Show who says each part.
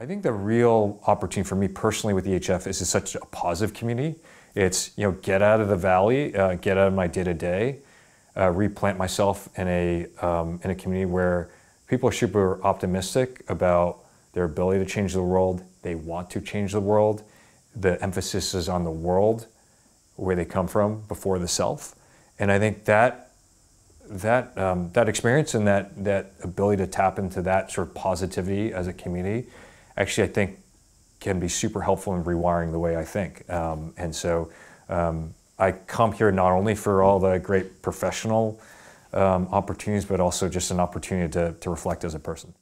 Speaker 1: I think the real opportunity for me personally with EHF is it's such a positive community. It's you know get out of the valley, uh, get out of my day to day, replant myself in a um, in a community where people are super optimistic about their ability to change the world. They want to change the world. The emphasis is on the world, where they come from, before the self. And I think that that um, that experience and that that ability to tap into that sort of positivity as a community, actually, I think can be super helpful in rewiring the way I think. Um, and so um, I come here not only for all the great professional um, opportunities, but also just an opportunity to, to reflect as a person.